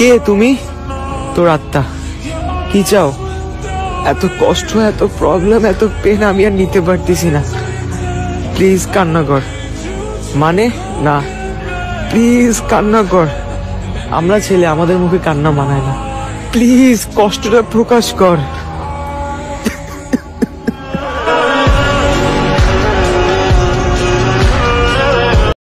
কে তুমি? তোর আত্মা। কি চাও? এত কষ্ট, এত প্রবলেম এত পেন আমি আর নিতে পারতেছি না। প্লিজ কান্না কর। মানে? না। প্লিজ কান্না কর। আমরা ছেলে আমাদের মুখে কান্না মানায় না। প্লিজ কষ্টটা প্রকাশ কর।